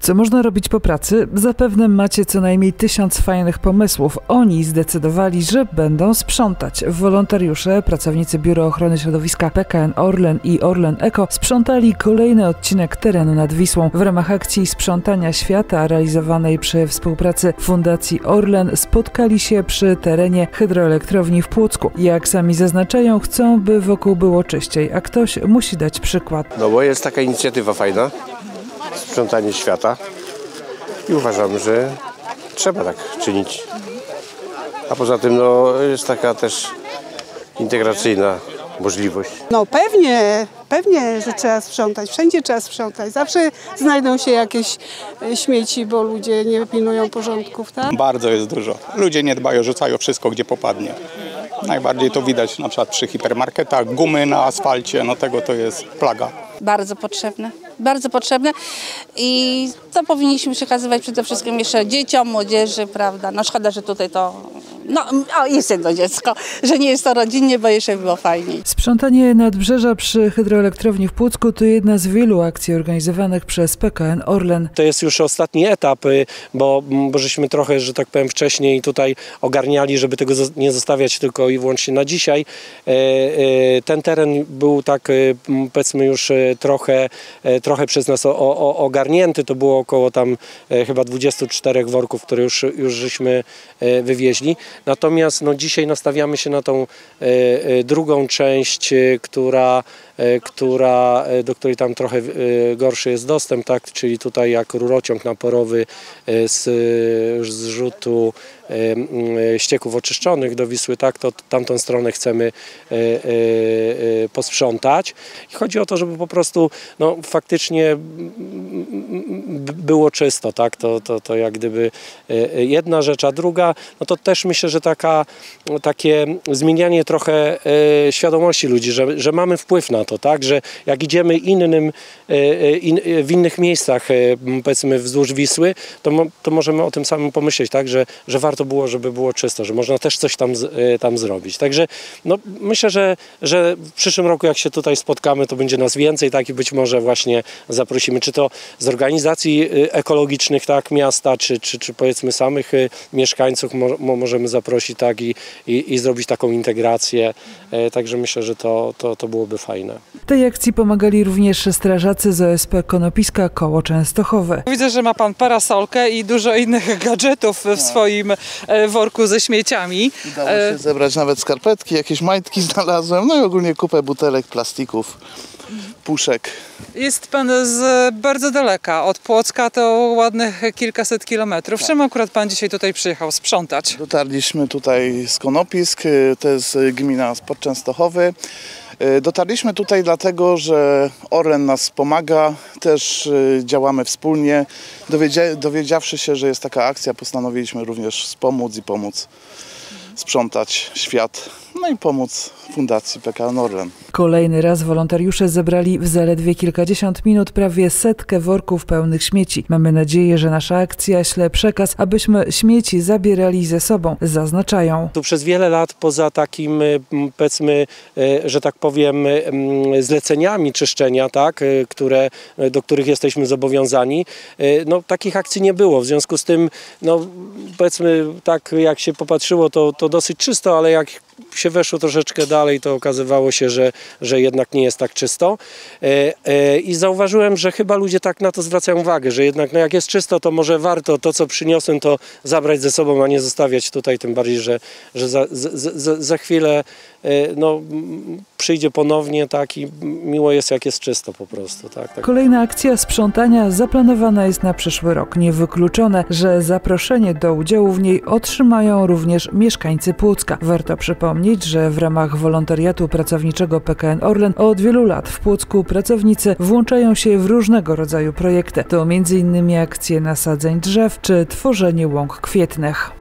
Co można robić po pracy? Zapewne macie co najmniej tysiąc fajnych pomysłów. Oni zdecydowali, że będą sprzątać. Wolontariusze, pracownicy Biura Ochrony Środowiska PKN Orlen i Orlen Eko sprzątali kolejny odcinek terenu nad Wisłą. W ramach akcji Sprzątania Świata realizowanej przy współpracy Fundacji Orlen spotkali się przy terenie hydroelektrowni w Płocku. Jak sami zaznaczają, chcą, by wokół było czyściej, a ktoś musi dać przykład. No bo jest taka inicjatywa fajna, sprzątanie świata i uważam, że trzeba tak czynić. A poza tym no, jest taka też integracyjna możliwość. No pewnie, pewnie, że trzeba sprzątać. Wszędzie trzeba sprzątać. Zawsze znajdą się jakieś e, śmieci, bo ludzie nie pilnują porządków, tak? Bardzo jest dużo. Ludzie nie dbają, rzucają wszystko, gdzie popadnie. Najbardziej to widać na przykład przy hipermarketach, gumy na asfalcie, no tego to jest plaga. Bardzo potrzebne, bardzo potrzebne i to powinniśmy przekazywać przede wszystkim jeszcze dzieciom, młodzieży, prawda. No szkoda, że tutaj to, no o, jest jedno dziecko, że nie jest to rodzinnie, bo jeszcze było fajniej. Sprzątanie nadbrzeża przy hydroelektrowni w Płocku to jedna z wielu akcji organizowanych przez PKN Orlen. To jest już ostatni etap, y, bo, bo żeśmy trochę, że tak powiem, wcześniej tutaj ogarniali, żeby tego nie zostawiać tylko i wyłącznie na dzisiaj. E, e, Ten teren był tak, y, powiedzmy, już e, trochę, e, trochę przez nas o, o, ogarnięty. To było około tam chyba 24 worków, które już, już żeśmy wywieźli. Natomiast no, dzisiaj nastawiamy się na tą e, e, drugą część, e, która która, e, do której tam trochę e, gorszy jest dostęp, tak? czyli tutaj jak rurociąg naporowy e, z e, zrzutu e, e, ścieków oczyszczonych do Wisły, tak? to tamtą stronę chcemy e, e, e, posprzątać. I chodzi o to, żeby po prostu no, faktycznie było czysto, tak? To, to, to jak gdyby e, e, jedna rzecz, a druga, no to też myślę, że taka, takie zmienianie trochę e, świadomości ludzi, że, że mamy wpływ na to, tak? Że jak idziemy innym, e, e, in, e, w innych miejscach, powiedzmy wzdłuż Wisły, to, to możemy o tym samym pomyśleć, tak? Że, że warto było, żeby było czysto, że można też coś tam, tam zrobić. Także no, myślę, że, że w przyszłym roku jak się tutaj spotkamy, to będzie nas więcej, tak? I być może właśnie zaprosimy, czy to z organizacji ekologicznych, tak? Miasta, czy, czy, czy powiedzmy samych mieszkańców mo, mo, możemy zaprosić, tak? I, i, i zrobić taką integrację. Także myślę, że to, to, to byłoby fajne. Tej akcji pomagali również strażacy z OSP Konopiska koło Częstochowy. Widzę, że ma pan parasolkę i dużo innych gadżetów w swoim e, worku ze śmieciami. Udało E, się zebrać nawet skarpetki, jakieś majtki znalazłem, no i ogólnie kupę butelek, plastików, puszek. Jest pan z bardzo daleka. Od Płocka to ładnych kilkaset kilometrów. Czemu akurat pan dzisiaj tutaj przyjechał sprzątać? Dotarliśmy tutaj z Konopisk, y, to jest gmina spod Częstochowy. Y, Dotarliśmy tutaj dlatego, że Orlen nas pomaga, też y, działamy wspólnie. Dowiedzia- dowiedziawszy się, że jest taka akcja, postanowiliśmy również wspomóc i pomóc sprzątać świat, no i pomóc Fundacji PKN Orlen. Kolejny raz wolontariusze zebrali w zaledwie kilkadziesiąt minut prawie setkę worków pełnych śmieci. Mamy nadzieję, że nasza akcja śle przekaz, abyśmy śmieci zabierali ze sobą, zaznaczają. Tu przez wiele lat poza takim, y, powiedzmy, y, że tak powiem, y, zleceniami czyszczenia, tak, które, do których jesteśmy zobowiązani, no, takich akcji nie było. W związku z tym, no, powiedzmy, tak jak się popatrzyło, to, to dosyć czysto, ale jak się weszło troszeczkę dalej, to okazywało się, że, że jednak nie jest tak czysto. E, e, I zauważyłem, że chyba ludzie tak na to zwracają uwagę, że jednak no jak jest czysto, to może warto to, co przyniosłem, to zabrać ze sobą, a nie zostawiać tutaj, tym bardziej, że, że za, za, za, chwilę e, no, przyjdzie ponownie tak i miło jest, jak jest czysto po prostu. Tak, tak. Kolejna akcja sprzątania zaplanowana jest na przyszły rok. Niewykluczone, że zaproszenie do udziału w niej otrzymają również mieszkańcy Płocka. Warto przypomnieć, że w ramach wolontariatu pracowniczego PKN Orlen od wielu lat w Płocku pracownicy włączają się w różnego rodzaju projekty. To m.in. akcje nasadzeń drzew czy tworzenie łąk kwietnych.